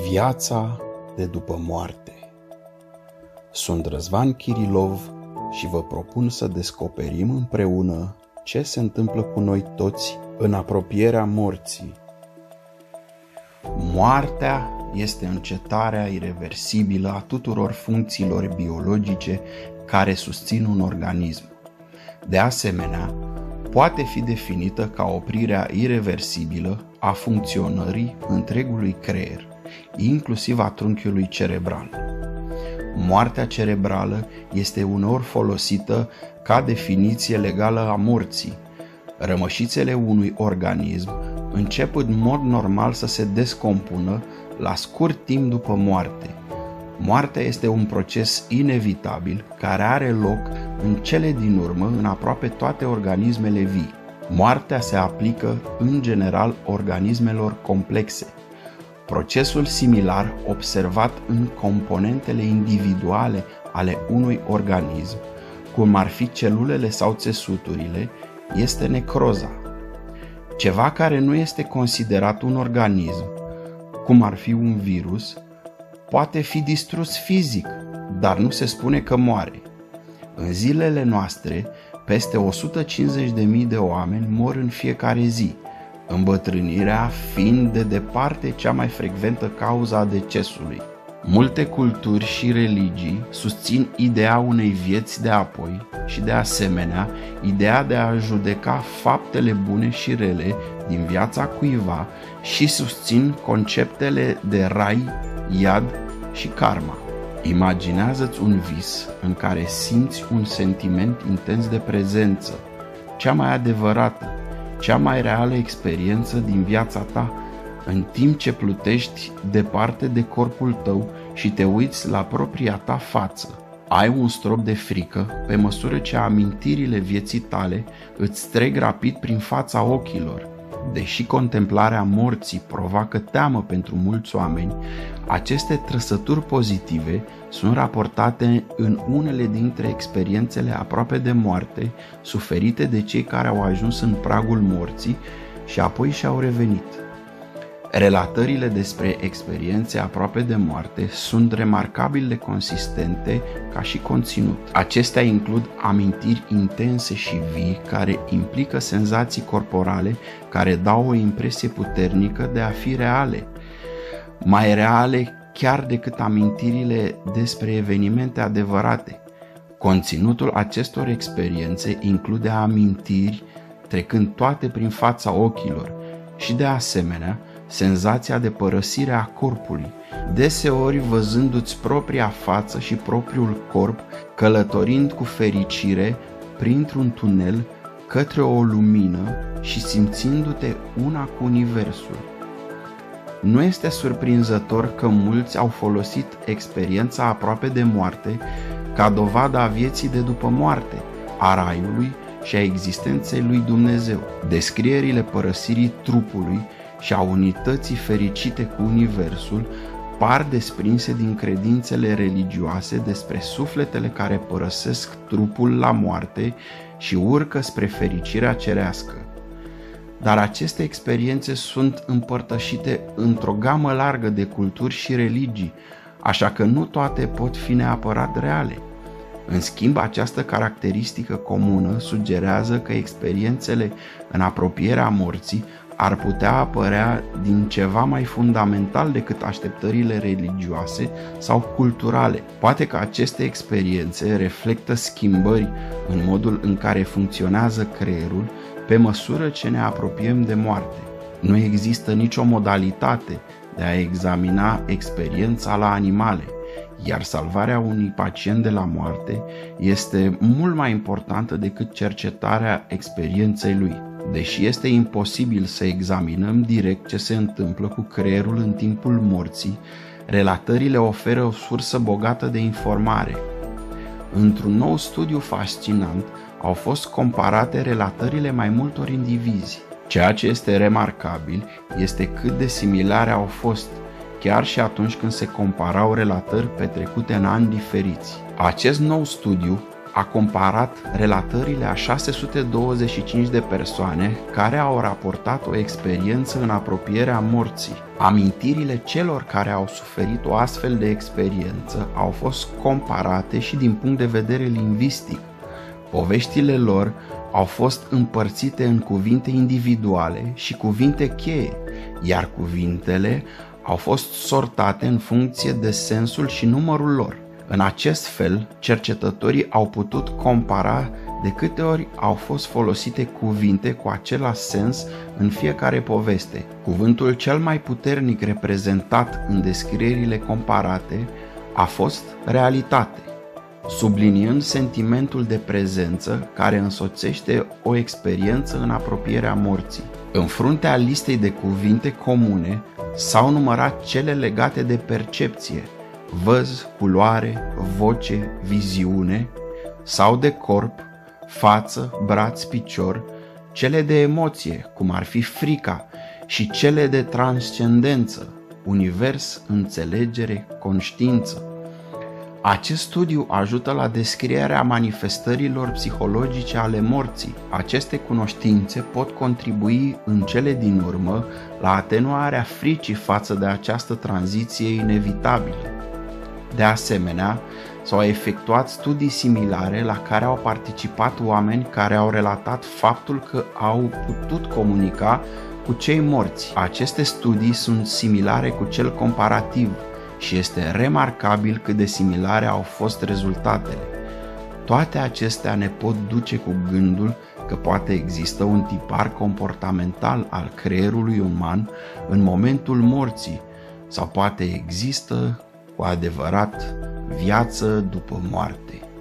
Viața de după moarte Sunt Răzvan Kirilov și vă propun să descoperim împreună ce se întâmplă cu noi toți în apropierea morții. Moartea este încetarea irreversibilă a tuturor funcțiilor biologice care susțin un organism. De asemenea, poate fi definită ca oprirea irreversibilă a funcționării întregului creier inclusiv a trunchiului cerebral. Moartea cerebrală este uneori folosită ca definiție legală a morții. Rămășițele unui organism încep în mod normal să se descompună la scurt timp după moarte. Moartea este un proces inevitabil care are loc în cele din urmă în aproape toate organismele vii. Moartea se aplică în general organismelor complexe, Procesul similar observat în componentele individuale ale unui organism, cum ar fi celulele sau țesuturile, este necroza. Ceva care nu este considerat un organism, cum ar fi un virus, poate fi distrus fizic, dar nu se spune că moare. În zilele noastre, peste 150.000 de oameni mor în fiecare zi, îmbătrânirea fiind de departe cea mai frecventă cauza a decesului. Multe culturi și religii susțin ideea unei vieți de apoi și de asemenea ideea de a judeca faptele bune și rele din viața cuiva și susțin conceptele de rai, iad și karma. Imaginează-ți un vis în care simți un sentiment intens de prezență, cea mai adevărată, cea mai reală experiență din viața ta, în timp ce plutești departe de corpul tău și te uiți la propria ta față. Ai un strop de frică pe măsură ce amintirile vieții tale îți trec rapid prin fața ochilor. Deși contemplarea morții provoacă teamă pentru mulți oameni, aceste trăsături pozitive sunt raportate în unele dintre experiențele aproape de moarte suferite de cei care au ajuns în pragul morții și apoi și-au revenit. Relatările despre experiențe aproape de moarte sunt remarcabil de consistente ca și conținut. Acestea includ amintiri intense și vii care implică senzații corporale care dau o impresie puternică de a fi reale, mai reale chiar decât amintirile despre evenimente adevărate. Conținutul acestor experiențe include amintiri trecând toate prin fața ochilor și, de asemenea, senzația de părăsire a corpului, deseori văzându-ți propria față și propriul corp călătorind cu fericire printr-un tunel către o lumină și simțindu-te una cu Universul. Nu este surprinzător că mulți au folosit experiența aproape de moarte ca dovadă a vieții de după moarte, a raiului și a existenței lui Dumnezeu. Descrierile părăsirii trupului și a unității fericite cu Universul par desprinse din credințele religioase despre sufletele care părăsesc trupul la moarte și urcă spre fericirea cerească. Dar aceste experiențe sunt împărtășite într-o gamă largă de culturi și religii, așa că nu toate pot fi neapărat reale. În schimb, această caracteristică comună sugerează că experiențele în apropierea morții ar putea apărea din ceva mai fundamental decât așteptările religioase sau culturale. Poate că aceste experiențe reflectă schimbări în modul în care funcționează creierul pe măsură ce ne apropiem de moarte. Nu există nicio modalitate de a examina experiența la animale, iar salvarea unui pacient de la moarte este mult mai importantă decât cercetarea experienței lui. Deși este imposibil să examinăm direct ce se întâmplă cu creierul în timpul morții, relatările oferă o sursă bogată de informare. Într-un nou studiu fascinant, au fost comparate relatările mai multor indivizi. Ceea ce este remarcabil este cât de similare au fost, chiar și atunci când se comparau relatări petrecute în ani diferiți. Acest nou studiu a comparat relatările a 625 de persoane care au raportat o experiență în apropierea morții. Amintirile celor care au suferit o astfel de experiență au fost comparate și din punct de vedere lingvistic. Poveștile lor au fost împărțite în cuvinte individuale și cuvinte cheie, iar cuvintele au fost sortate în funcție de sensul și numărul lor. În acest fel, cercetătorii au putut compara de câte ori au fost folosite cuvinte cu același sens în fiecare poveste. Cuvântul cel mai puternic reprezentat în descrierile comparate a fost realitate, subliniind sentimentul de prezență care însoțește o experiență în apropierea morții. În fruntea listei de cuvinte comune s-au numărat cele legate de percepție, văz, culoare, voce, viziune sau de corp, față, braț, picior, cele de emoție, cum ar fi frica, și cele de transcendență, univers, înțelegere, conștiință. Acest studiu ajută la descrierea manifestărilor psihologice ale morții. Aceste cunoștințe pot contribui în cele din urmă la atenuarea fricii față de această tranziție inevitabilă. De asemenea, s-au efectuat studii similare la care au participat oameni care au relatat faptul că au putut comunica cu cei morți. Aceste studii sunt similare cu cel comparativ și este remarcabil cât de similare au fost rezultatele. Toate acestea ne pot duce cu gândul că poate există un tipar comportamental al creierului uman în momentul morții sau poate există cu adevărat viață după moarte.